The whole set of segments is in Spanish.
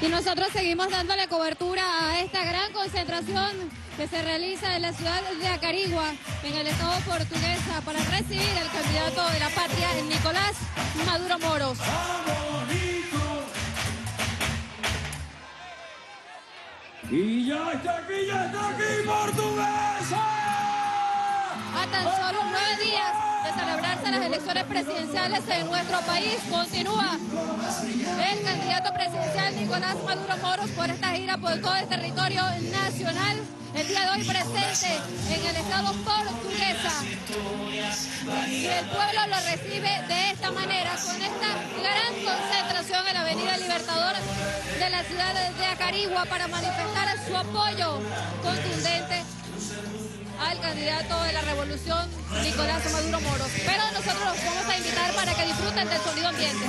Y nosotros seguimos dándole cobertura a esta gran concentración que se realiza en la ciudad de Acarigua, en el estado portuguesa, para recibir al candidato de la patria, Nicolás Maduro Moros. Y ya está aquí, ya está aquí, portuguesa. A tan solo nueve días de celebrarse las elecciones presidenciales en nuestro país, continúa el candidato presidencial Nicolás Maduro Moros por esta gira por todo el territorio nacional. El día de hoy presente en el estado portuguesa. Y el pueblo lo recibe de esta manera, con esta gran concentración en la Avenida Libertador de la ciudad de Acarigua para manifestar su apoyo contundente al candidato de la revolución, Nicolás Maduro Moros. Pero nosotros los vamos a invitar para que disfruten del sonido ambiente.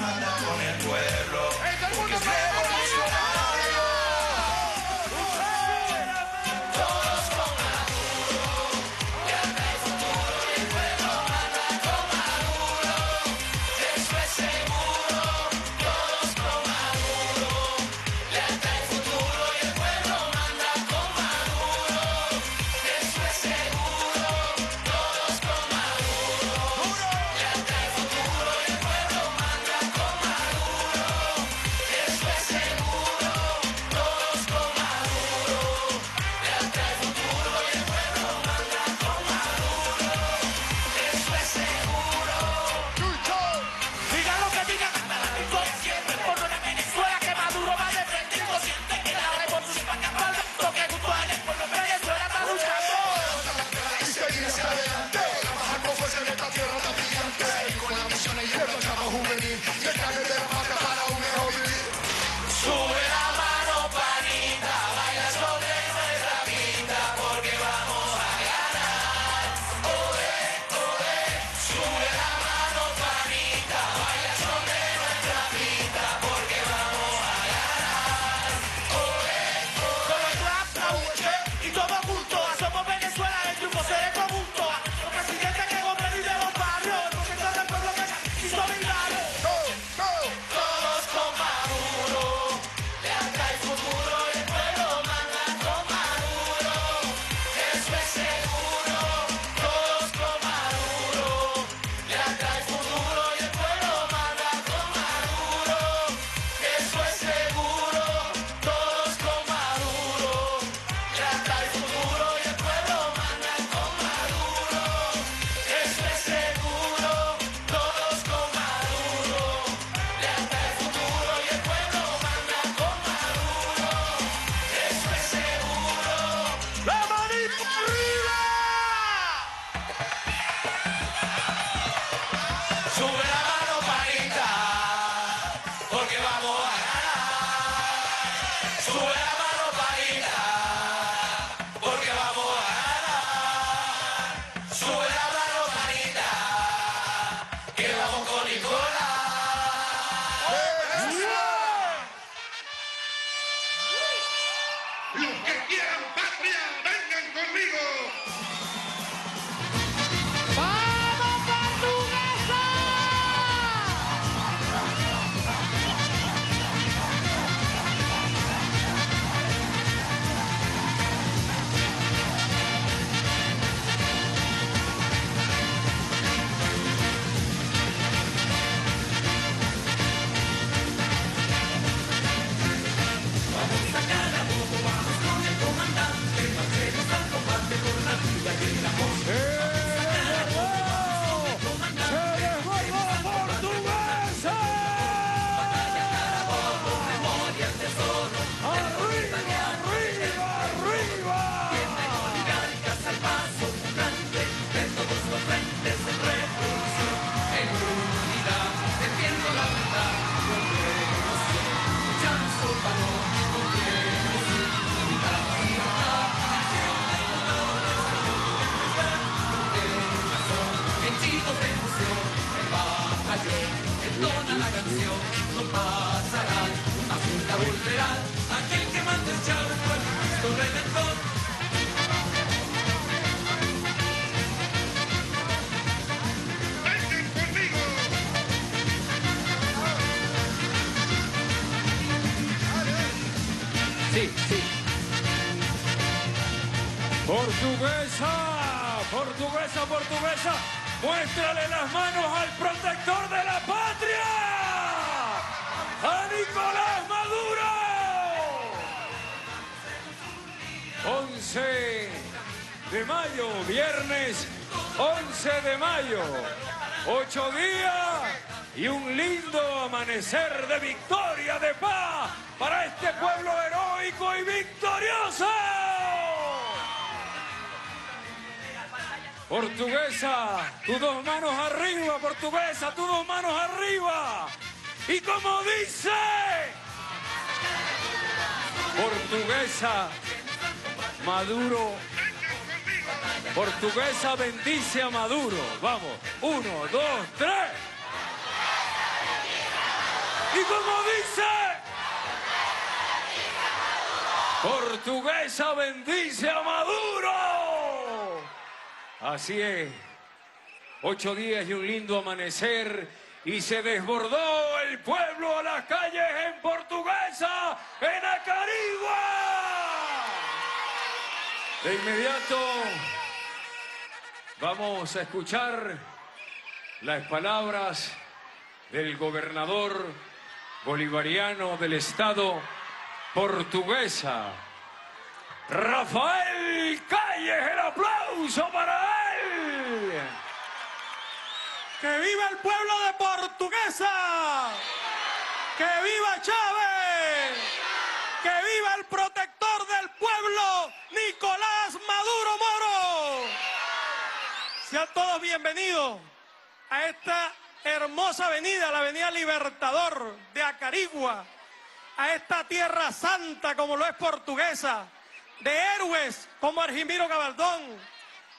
Portuguesa, portuguesa, muéstrale las manos al protector de la patria, a Nicolás Maduro. 11 de mayo, viernes 11 de mayo, ocho días y un lindo amanecer de victoria, de paz para este pueblo heroico y victorioso. Portuguesa, tus dos manos arriba, portuguesa, tus dos manos arriba. Y como dice, portuguesa, Maduro, portuguesa bendice a Maduro. Vamos, uno, dos, tres. Y como dice, portuguesa bendice a Maduro. Así es. Ocho días y un lindo amanecer. Y se desbordó el pueblo a las calles en Portuguesa, en Acarigua. De inmediato vamos a escuchar las palabras del gobernador bolivariano del estado portuguesa, Rafael Calles. El aplauso para él. ¡Que viva el pueblo de Portuguesa! ¡Que viva Chávez! ¡Que viva el protector del pueblo, Nicolás Maduro Moro! Sean todos bienvenidos a esta hermosa avenida, la avenida Libertador de Acarigua, a esta tierra santa como lo es portuguesa, de héroes como Argimiro Gabaldón,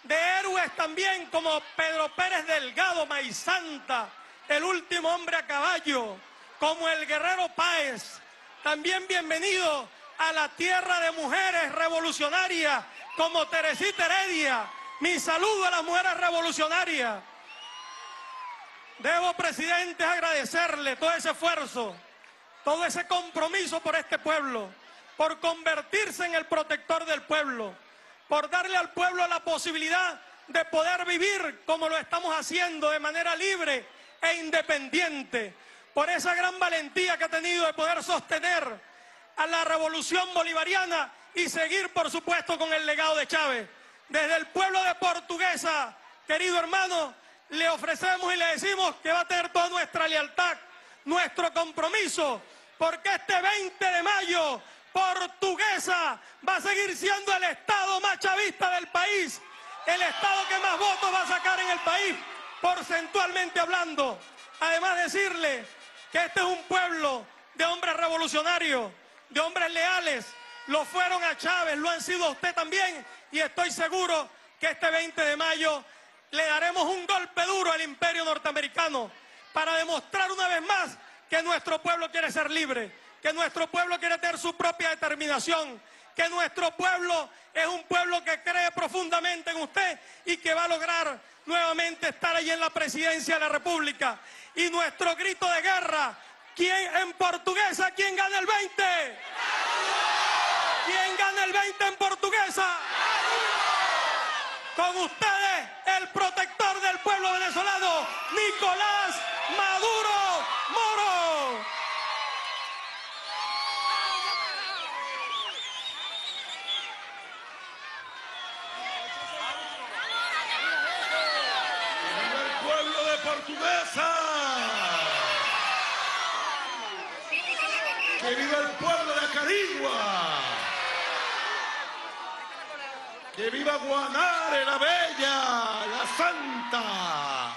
de héroes también como Pedro Pérez Delgado, Maizanta, el último hombre a caballo, como el guerrero Páez. También bienvenido a la tierra de mujeres revolucionarias como Teresita Heredia. Mi saludo a las mujeres revolucionarias. Debo, presidente, agradecerle todo ese esfuerzo, todo ese compromiso por este pueblo, por convertirse en el protector del pueblo por darle al pueblo la posibilidad de poder vivir como lo estamos haciendo de manera libre e independiente, por esa gran valentía que ha tenido de poder sostener a la revolución bolivariana y seguir, por supuesto, con el legado de Chávez. Desde el pueblo de Portuguesa, querido hermano, le ofrecemos y le decimos que va a tener toda nuestra lealtad, nuestro compromiso, porque este 20 de mayo Portuguesa va a seguir siendo el estado más chavista del país, el estado que más votos va a sacar en el país, porcentualmente hablando. Además decirle que este es un pueblo de hombres revolucionarios, de hombres leales. Lo fueron a Chávez, lo han sido a usted también y estoy seguro que este 20 de mayo le daremos un golpe duro al imperio norteamericano para demostrar una vez más que nuestro pueblo quiere ser libre que nuestro pueblo quiere tener su propia determinación, que nuestro pueblo es un pueblo que cree profundamente en usted y que va a lograr nuevamente estar allí en la presidencia de la República. Y nuestro grito de guerra, ¿quién en portuguesa, quién gana el 20? ¿Quién gana el 20 en portuguesa? Con ustedes, el protector del pueblo venezolano, Nicolás Maduro Moro. el pueblo de Portuguesa. Que viva el pueblo de Acarigua. Que viva Guanare, la bella, la santa.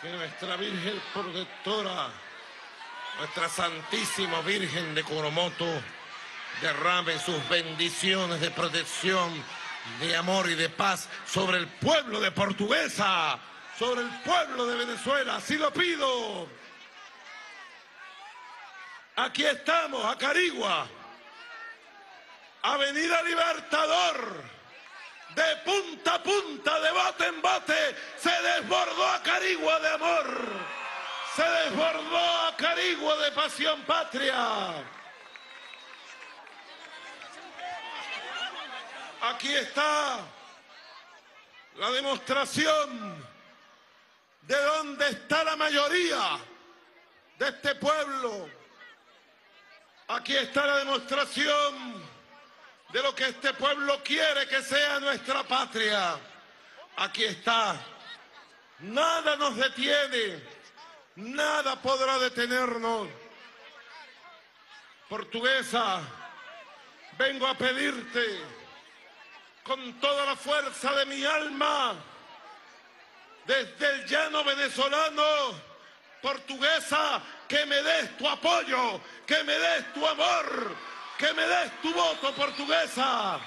Que nuestra Virgen protectora, nuestra Santísima Virgen de Coromoto, derrame sus bendiciones de protección, de amor y de paz sobre el pueblo de Portuguesa, sobre el pueblo de Venezuela. Así lo pido. Aquí estamos, a Carigua, Avenida Libertador. De punta a punta, de bote en bote, se desbordó a Carigua de amor. Se desbordó a Carigua de pasión patria. Aquí está la demostración de dónde está la mayoría de este pueblo. Aquí está la demostración de lo que este pueblo quiere que sea nuestra patria. Aquí está. Nada nos detiene, nada podrá detenernos. Portuguesa, vengo a pedirte con toda la fuerza de mi alma, desde el llano venezolano, portuguesa, que me des tu apoyo, que me des tu amor, que me des tu voto, portuguesa.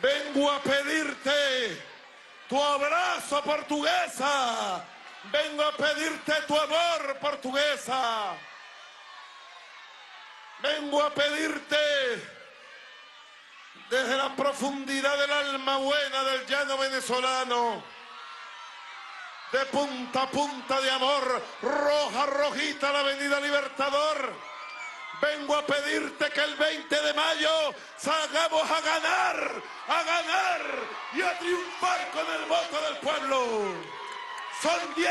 Vengo a pedirte tu abrazo, portuguesa. Vengo a pedirte tu amor, portuguesa. Vengo a pedirte desde la profundidad del alma buena del llano venezolano, de punta a punta de amor, roja, rojita la avenida Libertador. Vengo a pedirte que el 20 de mayo salgamos a ganar, a ganar y a triunfar con el voto del pueblo. Son 10.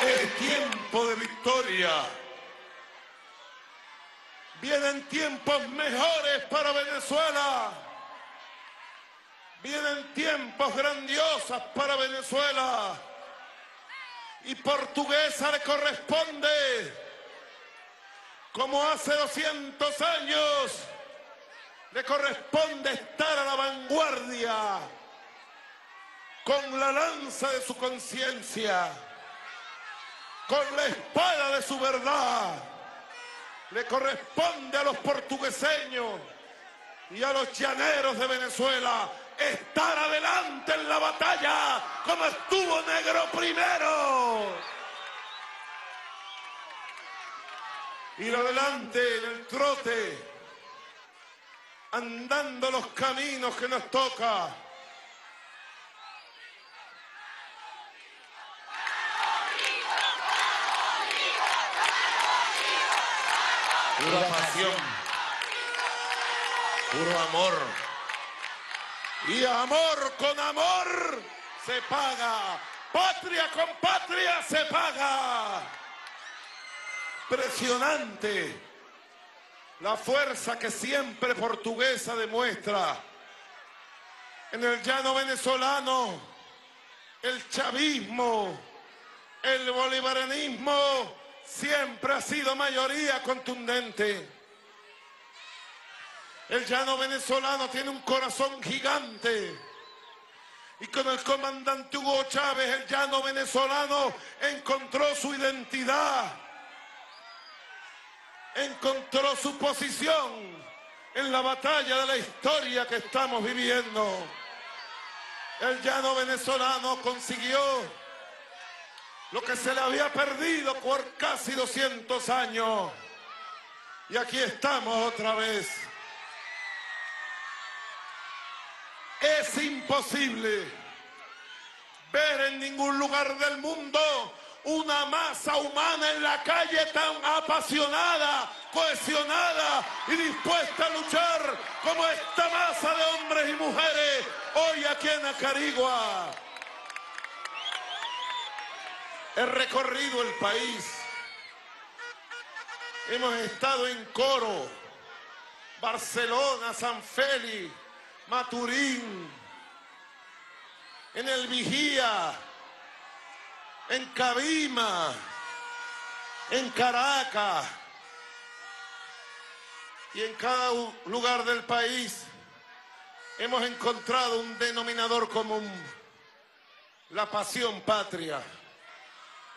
Es tiempo de victoria. Vienen tiempos mejores para Venezuela. Vienen tiempos grandiosos para Venezuela. Y portuguesa le corresponde, como hace 200 años, le corresponde estar a la vanguardia con la lanza de su conciencia, con la espada de su verdad. Le corresponde a los portugueseños y a los llaneros de Venezuela estar adelante en la batalla como estuvo Negro primero. Ir adelante en el trote, andando los caminos que nos toca. Pura pasión, puro amor. Y amor con amor se paga. Patria con patria se paga. Impresionante la fuerza que siempre portuguesa demuestra. En el llano venezolano, el chavismo, el bolivarianismo siempre ha sido mayoría contundente. El llano venezolano tiene un corazón gigante. Y con el comandante Hugo Chávez, el llano venezolano encontró su identidad. Encontró su posición en la batalla de la historia que estamos viviendo. El llano venezolano consiguió lo que se le había perdido por casi 200 años. Y aquí estamos otra vez. Es imposible ver en ningún lugar del mundo una masa humana en la calle tan apasionada, cohesionada y dispuesta a luchar como esta masa de hombres y mujeres hoy aquí en Acarigua. He recorrido el país. Hemos estado en Coro, Barcelona, San Félix, Maturín, en el Vigía, en Cabima, en Caracas y en cada lugar del país hemos encontrado un denominador común, la pasión patria,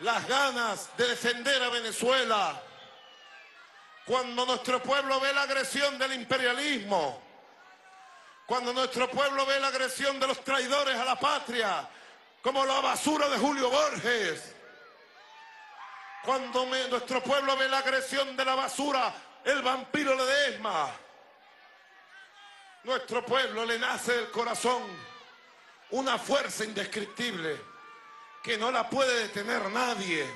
las ganas de defender a Venezuela. Cuando nuestro pueblo ve la agresión del imperialismo, cuando nuestro pueblo ve la agresión de los traidores a la patria, como la basura de Julio Borges, cuando nuestro pueblo ve la agresión de la basura, el vampiro Ledesma, nuestro pueblo le nace del corazón una fuerza indescriptible que no la puede detener nadie,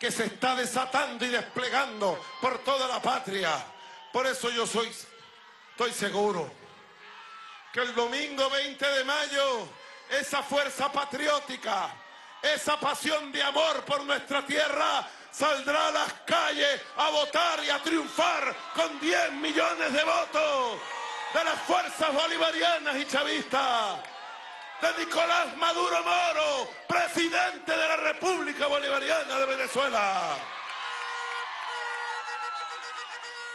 que se está desatando y desplegando por toda la patria. Por eso yo soy, estoy seguro que el domingo 20 de mayo esa fuerza patriótica, esa pasión de amor por nuestra tierra saldrá a las calles a votar y a triunfar con 10 millones de votos de las fuerzas bolivarianas y chavistas, de Nicolás Maduro Moro, presidente de la República Bolivariana de Venezuela.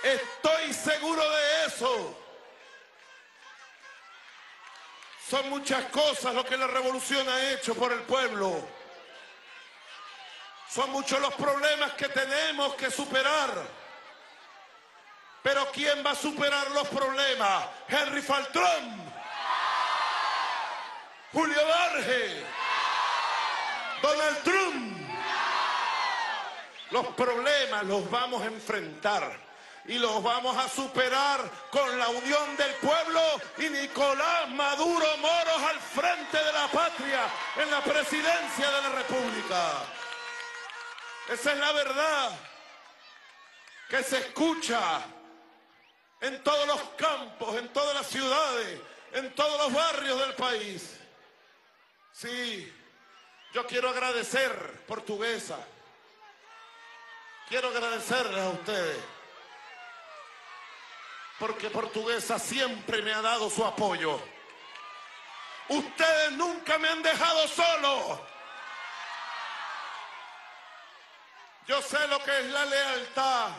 Estoy seguro de eso. Son muchas cosas lo que la revolución ha hecho por el pueblo. Son muchos los problemas que tenemos que superar. Pero ¿quién va a superar los problemas? Henry Faltrón, Julio Varge, Donald Trump. Los problemas los vamos a enfrentar y los vamos a superar con la unión del pueblo y Nicolás Maduro Moros al frente de la patria en la presidencia de la República. Esa es la verdad que se escucha en todos los campos, en todas las ciudades, en todos los barrios del país. Sí, yo quiero agradecer, portuguesa, quiero agradecerles a ustedes, porque portuguesa siempre me ha dado su apoyo. Ustedes nunca me han dejado solo. Yo sé lo que es la lealtad,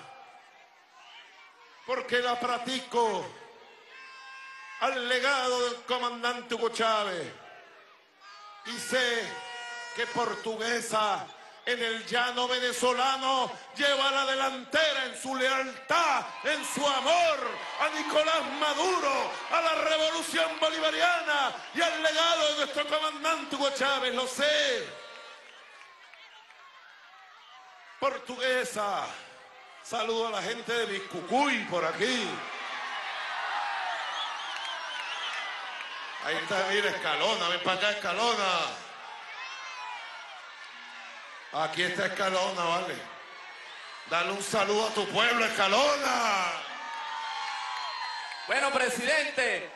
porque la practico al legado del comandante Hugo Chávez. Y sé que portuguesa en el llano venezolano lleva la delantera en su lealtad, en su amor a Nicolás Maduro, a la revolución bolivariana y al legado de nuestro comandante Hugo Chávez, lo sé. Portuguesa, saludo a la gente de Biscucuy por aquí. Ahí está, mira, Escalona, ven para acá, Escalona. Aquí está Escalona, vale. Dale un saludo a tu pueblo, Escalona. Bueno, presidente,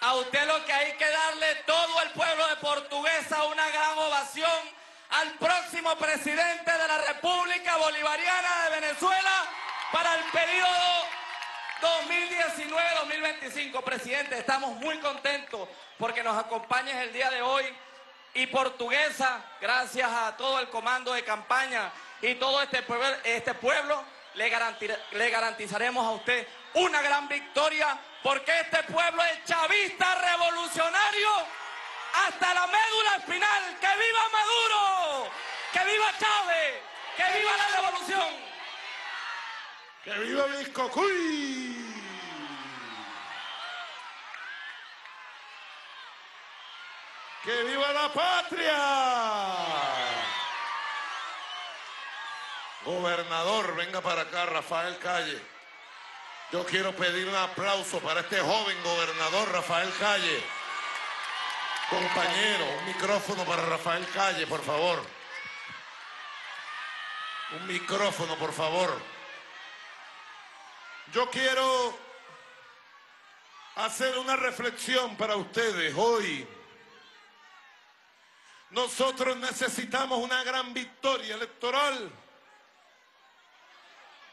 a usted lo que hay que darle todo el pueblo de Portuguesa una gran ovación al próximo presidente de la República Bolivariana de Venezuela para el periodo 2019-2025. Presidente, estamos muy contentos porque nos acompañes el día de hoy y Portuguesa, gracias a todo el comando de campaña y todo este pueblo, este pueblo le, le garantizaremos a usted una gran victoria porque este pueblo es chavista revolucionario hasta la médula espinal. ¡Que viva Maduro! ¡Que viva Chávez! ¡Que viva la revolución! ¡Que viva Biscocuy! ¡Que viva la patria! Gobernador, venga para acá, Rafael Calle. Yo quiero pedir un aplauso para este joven gobernador, Rafael Calle. Compañero, un micrófono para Rafael Calle, por favor. Un micrófono, por favor. Yo quiero hacer una reflexión para ustedes hoy. Nosotros necesitamos una gran victoria electoral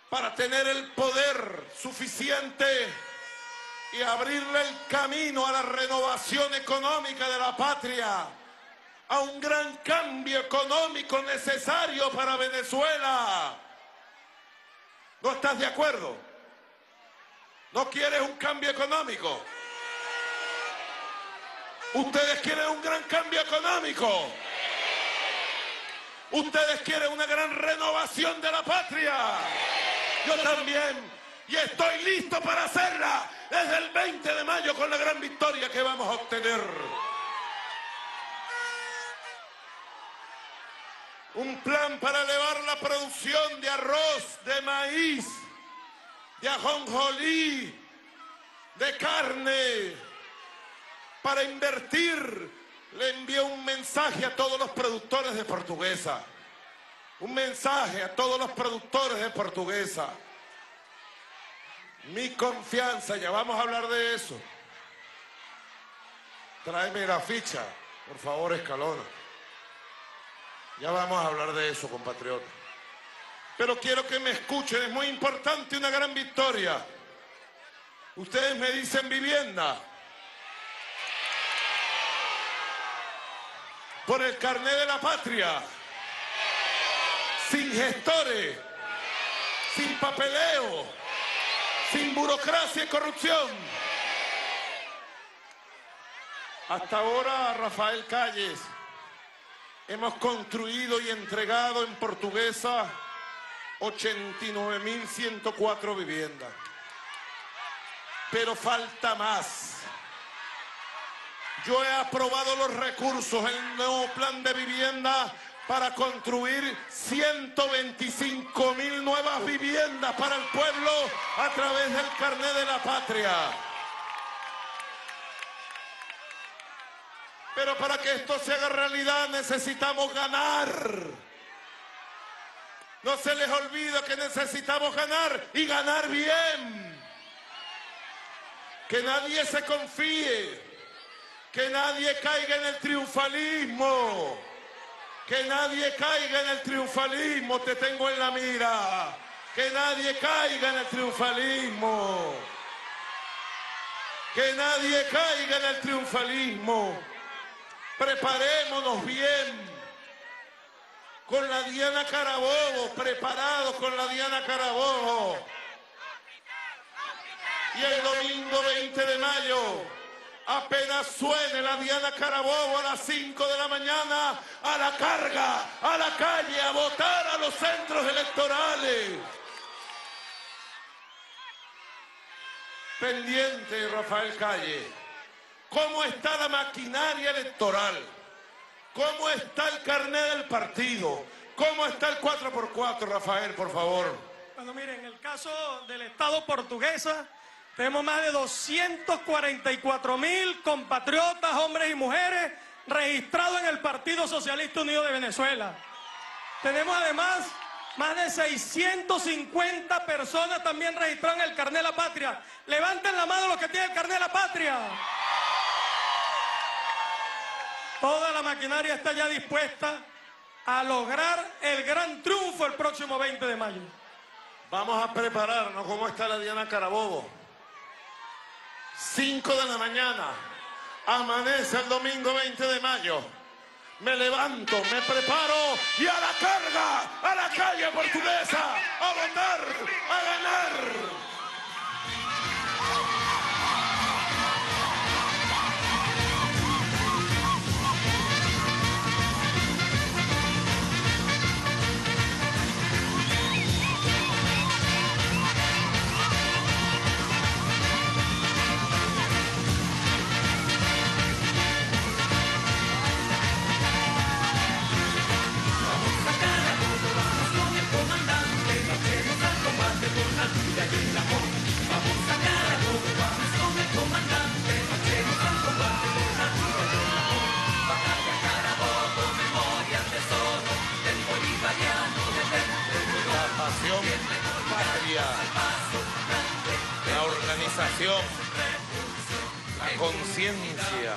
para tener el poder suficiente y abrirle el camino a la renovación económica de la patria, a un gran cambio económico necesario para Venezuela. ¿No estás de acuerdo? ¿No quieres un cambio económico? ¿Ustedes quieren un gran cambio económico? ¿Ustedes quieren una gran renovación de la patria? Yo también. Y estoy listo para hacerla desde el 20 de mayo con la gran victoria que vamos a obtener. Un plan para elevar la producción de arroz, de maíz, de ajonjolí, de carne para invertir, le envío un mensaje a todos los productores de portuguesa. Un mensaje a todos los productores de portuguesa. Mi confianza, ya vamos a hablar de eso. Tráeme la ficha, por favor, Escalona. Ya vamos a hablar de eso, compatriota. Pero quiero que me escuchen, es muy importante una gran victoria. Ustedes me dicen vivienda. Por el carnet de la patria. Sin gestores. Sin papeleo. Sin burocracia y corrupción. Hasta ahora, Rafael Calles, hemos construido y entregado en portuguesa 89.104 viviendas. Pero falta más. Yo he aprobado los recursos el nuevo plan de vivienda para construir 125 mil nuevas viviendas para el pueblo a través del carnet de la patria. Pero para que esto se haga realidad necesitamos ganar. No se les olvida que necesitamos ganar y ganar bien. Que nadie se confíe. Que nadie caiga en el triunfalismo. Que nadie caiga en el triunfalismo. Te tengo en la mira. Que nadie caiga en el triunfalismo. Que nadie caiga en el triunfalismo. Preparémonos bien con la Diana Carabobo, preparados con la Diana Carabobo. Y el domingo 20 de mayo, apenas suene la Diana Carabobo a las 5 de la mañana, a la carga, a la calle, a votar a los centros electorales. Pendiente, Rafael Calle. ¿Cómo está la maquinaria electoral? ¿Cómo está el carnet del partido? ¿Cómo está el 4x4, Rafael, por favor? Bueno, miren, en el caso del Estado portuguesa, tenemos más de 244 mil compatriotas, hombres y mujeres, registrados en el Partido Socialista Unido de Venezuela. Tenemos además más de 650 personas también registradas en el carnet de la patria. Levanten la mano los que tienen el carnet de la patria. Toda la maquinaria está ya dispuesta a lograr el gran triunfo el próximo 20 de mayo. Vamos a prepararnos. ¿Cómo está la Diana Carabobo? 5 de la mañana. Amanece el domingo 20 de mayo. Me levanto, me preparo y a la carga, a la calle portuguesa, a votar, a ganar. La organización, la conciencia,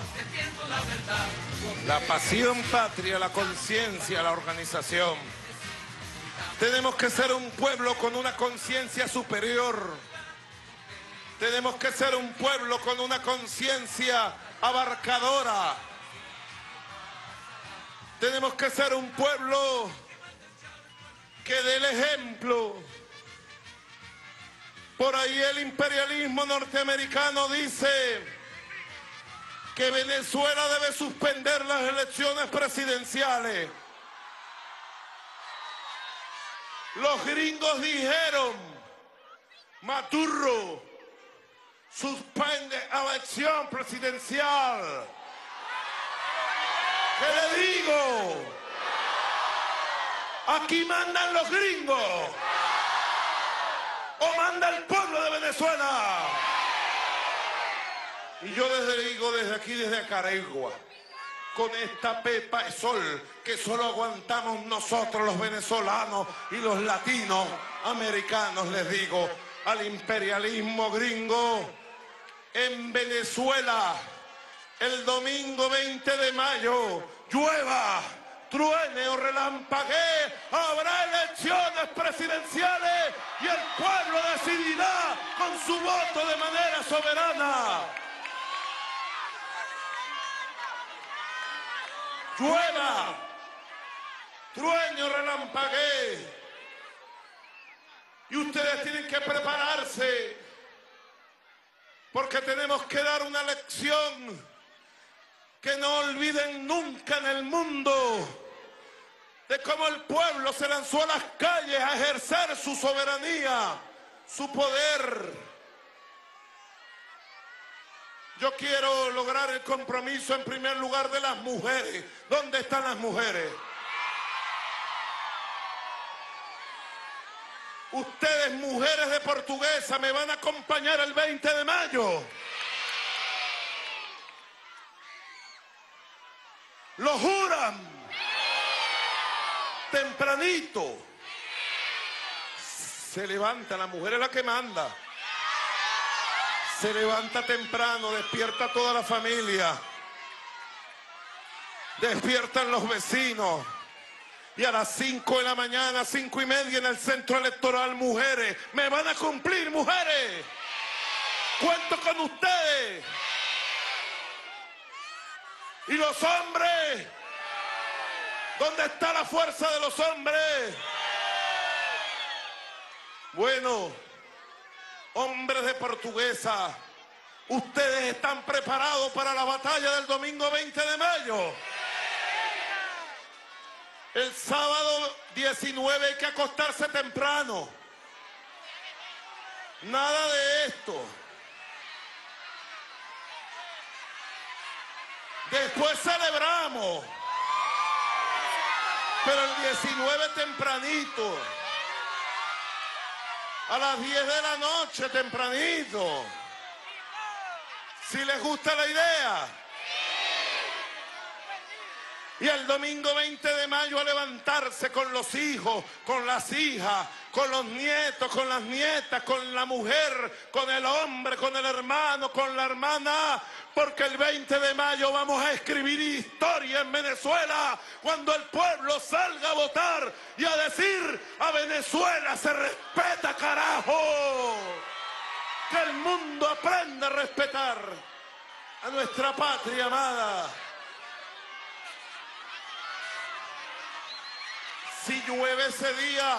la pasión patria, la conciencia, la organización. Tenemos que ser un pueblo con una conciencia superior. Tenemos que ser un pueblo con una conciencia abarcadora. Tenemos que ser un pueblo que dé el ejemplo. Por ahí el imperialismo norteamericano dice que Venezuela debe suspender las elecciones presidenciales. Los gringos dijeron, Maturro, suspende elección presidencial. ¿Qué le digo? Aquí mandan los gringos. O manda el pueblo de Venezuela. Y yo les digo desde aquí, desde Acaregua, con esta pepa de sol que solo aguantamos nosotros los venezolanos y los latinos americanos, les digo, al imperialismo gringo en Venezuela el domingo 20 de mayo, llueva, truene o relampaguee, habrá elecciones presidenciales y el pueblo decidirá con su voto de manera soberana. Llueva, truene o relampaguee. Y ustedes tienen que prepararse porque tenemos que dar una lección que no olviden nunca en el mundo de cómo el pueblo se lanzó a las calles a ejercer su soberanía, su poder. Yo quiero lograr el compromiso en primer lugar de las mujeres. ¿Dónde están las mujeres? Ustedes, mujeres de portuguesa, me van a acompañar el 20 de mayo. Lo juran. Tempranito. Se levanta, la mujer es la que manda. Se levanta temprano, despierta toda la familia. Despiertan los vecinos. Y a las 5 de la mañana, cinco y media en el centro electoral, mujeres, me van a cumplir, mujeres. Cuento con ustedes. Y los hombres, ¿dónde está la fuerza de los hombres? Bueno, hombres de portuguesa, ¿ustedes están preparados para la batalla del domingo 20 de mayo? El sábado 19 hay que acostarse temprano. Nada de esto. Después celebramos. Pero el 19 tempranito. A las 10 de la noche tempranito. Si les gusta la idea. Y el domingo 20 de mayo a levantarse con los hijos, con las hijas, con los nietos, con las nietas, con la mujer, con el hombre, con el hermano, con la hermana. Porque el 20 de mayo vamos a escribir historia en Venezuela cuando el pueblo salga a votar y a decir a Venezuela se respeta carajo. Que el mundo aprenda a respetar a nuestra patria amada. Si llueve ese día,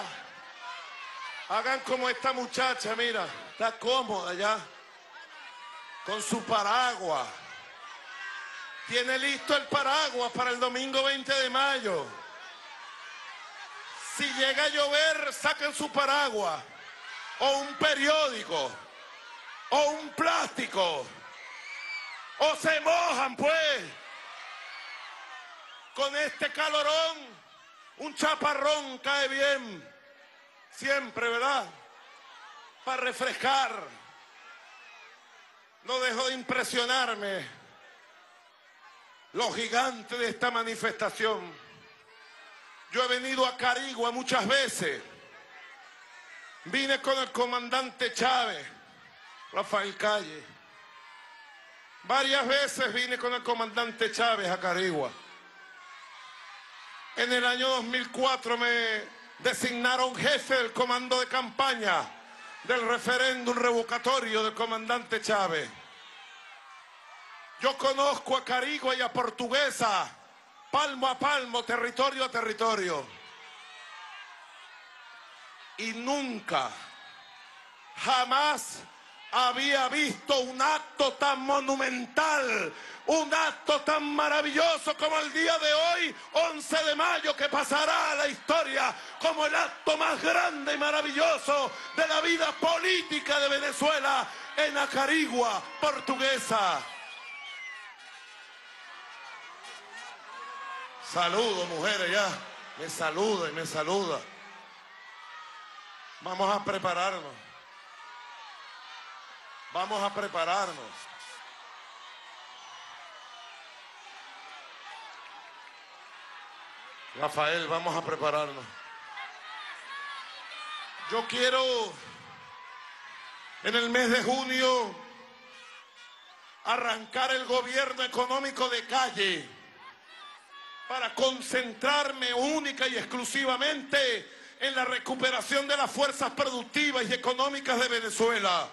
hagan como esta muchacha, mira, está cómoda ya, con su paraguas. Tiene listo el paraguas para el domingo 20 de mayo. Si llega a llover, saquen su paraguas, o un periódico, o un plástico, o se mojan pues. Con este calorón un chaparrón cae bien, siempre, ¿verdad? Para refrescar. No dejo de impresionarme los gigantes de esta manifestación. Yo he venido a Carigua muchas veces. Vine con el comandante Chávez, Rafael Calle. Varias veces vine con el comandante Chávez a Carigua. En el año 2004 me designaron jefe del comando de campaña del referéndum revocatorio del comandante Chávez. Yo conozco a Carigua y a Portuguesa, palmo a palmo, territorio a territorio. Y nunca, jamás había visto un acto tan monumental, un acto tan maravilloso como el día de hoy, 11 de mayo, que pasará a la historia como el acto más grande y maravilloso de la vida política de Venezuela en Acarigua, portuguesa. Saludo, mujeres, ya. Me saluda y me saluda. Vamos a prepararnos. Vamos a prepararnos. Rafael, vamos a prepararnos. Yo quiero en el mes de junio arrancar el gobierno económico de calle para concentrarme única y exclusivamente en la recuperación de las fuerzas productivas y económicas de Venezuela.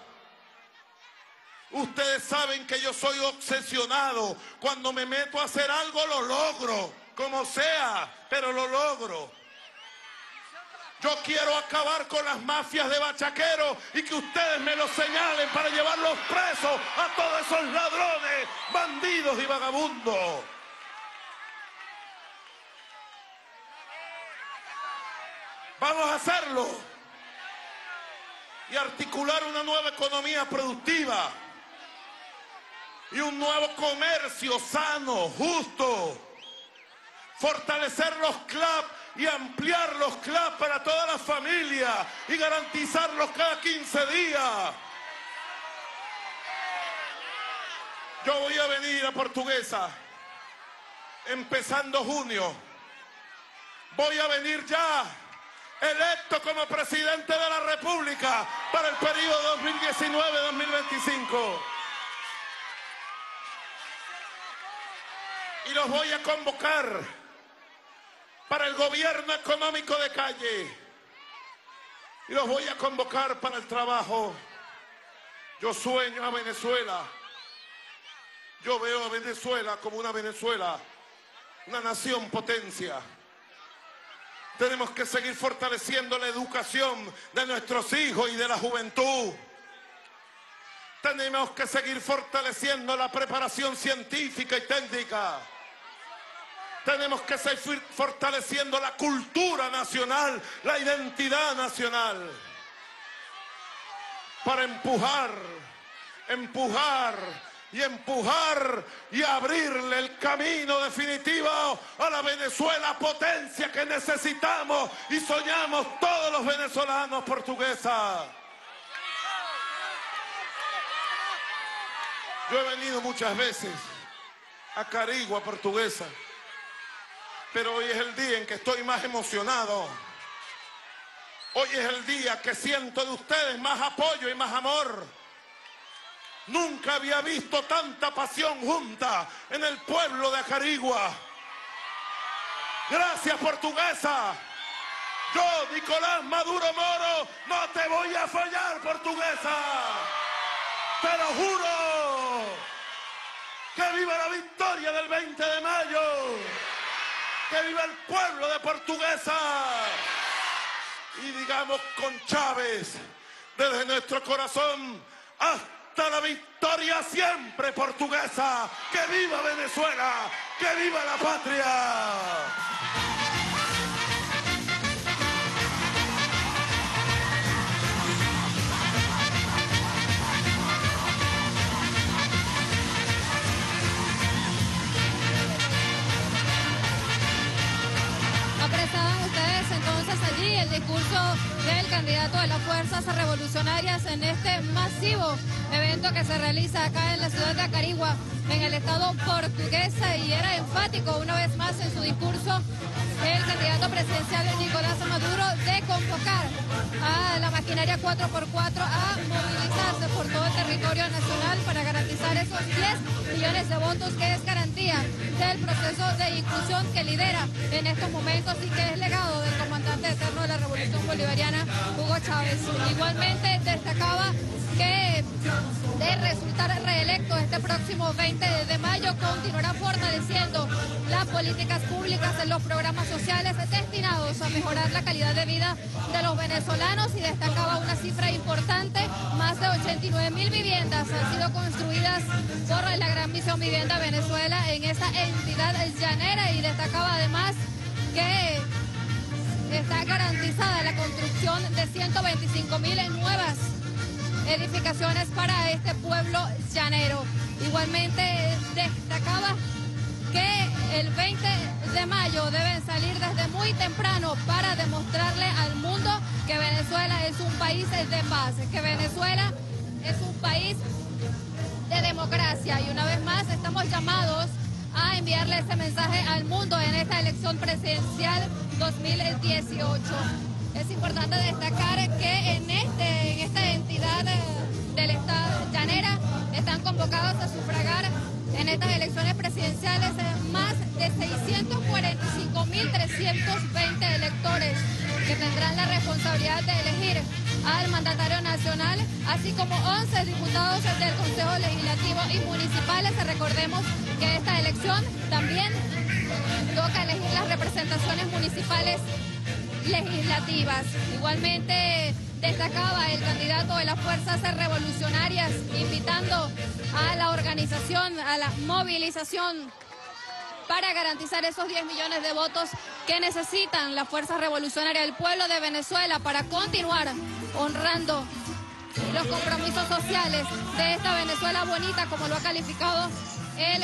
Ustedes saben que yo soy obsesionado. Cuando me meto a hacer algo lo logro, como sea, pero lo logro. Yo quiero acabar con las mafias de bachaqueros y que ustedes me lo señalen para llevarlos presos a todos esos ladrones, bandidos y vagabundos. Vamos a hacerlo y articular una nueva economía productiva y un nuevo comercio sano, justo. Fortalecer los CLAP y ampliar los CLAP para toda la familia y garantizarlos cada 15 días. Yo voy a venir a Portuguesa empezando junio. Voy a venir ya electo como presidente de la República para el periodo 2019-2025. Y los voy a convocar para el gobierno económico de calle. Y los voy a convocar para el trabajo. Yo sueño a Venezuela. Yo veo a Venezuela como una Venezuela, una nación potencia. Tenemos que seguir fortaleciendo la educación de nuestros hijos y de la juventud. Tenemos que seguir fortaleciendo la preparación científica y técnica. Tenemos que seguir fortaleciendo la cultura nacional, la identidad nacional. Para empujar, empujar y empujar y abrirle el camino definitivo a la Venezuela potencia que necesitamos y soñamos todos los venezolanos portuguesas. Yo he venido muchas veces a Carigua, portuguesa, pero hoy es el día en que estoy más emocionado. Hoy es el día que siento de ustedes más apoyo y más amor. Nunca había visto tanta pasión junta en el pueblo de Acarigua. Gracias, portuguesa. Yo, Nicolás Maduro Moro, no te voy a fallar, portuguesa. Te lo juro. Que viva la victoria del 20 de mayo. Que viva el pueblo de Portuguesa. Y digamos con Chávez, desde nuestro corazón, hasta la victoria siempre portuguesa. Que viva Venezuela. Que viva la patria. El discurso del candidato de las fuerzas revolucionarias en este masivo evento que se realiza acá en la ciudad de Acarigua, en el estado portuguesa, y era enfático una vez más en su discurso el candidato presidencial Nicolás Maduro de convocar a la maquinaria 4x4 a movilizarse por todo el territorio nacional para garantizar esos 10 millones de votos que es garantía del proceso de inclusión que lidera en estos momentos y que es legado del comandante eterno de la Revolución Bolivariana, Hugo Chávez. Igualmente destacaba que de resultar reelecto este próximo 20 de mayo continuará fortaleciendo las políticas públicas en los programas sociales destinados a mejorar la calidad de vida de los venezolanos y destacaba una cifra importante, más de 89 mil viviendas han sido construidas por la Gran Misión Vivienda Venezuela en esa entidad llanera y destacaba además que está garantizada la construcción de 125 mil nuevas edificaciones para este pueblo llanero. Igualmente destacaba que el 20 de mayo deben salir desde muy temprano para demostrarle al mundo que Venezuela es un país de paz, que Venezuela es un país de democracia y una vez más estamos llamados a enviarle ese mensaje al mundo en esta elección presidencial 2018. Es importante destacar que en, este, en esta entidad eh, del estado llanera están convocados a sufragar en estas elecciones presidenciales eh, más de 645.320 electores que tendrán la responsabilidad de elegir al mandatario nacional, así como 11 diputados del Consejo Legislativo y municipales. Recordemos que esta elección también toca elegir las representaciones municipales legislativas. Igualmente destacaba el candidato de las fuerzas revolucionarias invitando a la organización, a la movilización para garantizar esos 10 millones de votos que necesitan las fuerzas revolucionarias del pueblo de Venezuela para continuar honrando los compromisos sociales de esta Venezuela bonita, como lo ha calificado el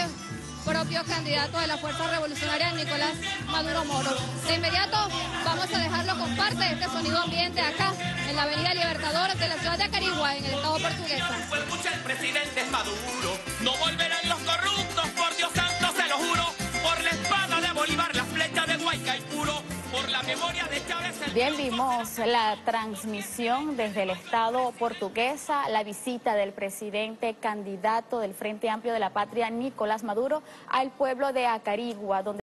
propio candidato de la Fuerza Revolucionaria, Nicolás Maduro Moro. De inmediato vamos a dejarlo con parte de este sonido ambiente acá, en la Avenida Libertador de la ciudad de Acarigua, en el estado portuguesa. El presidente Maduro, no volverán los corruptos, por Dios santo se lo juro, por la espada de Bolívar, la flecha de Guaycaipuro, por la memoria de Chávez. Bien, vimos la transmisión desde el Estado portuguesa, la visita del presidente candidato del Frente Amplio de la Patria, Nicolás Maduro, al pueblo de Acarigua, donde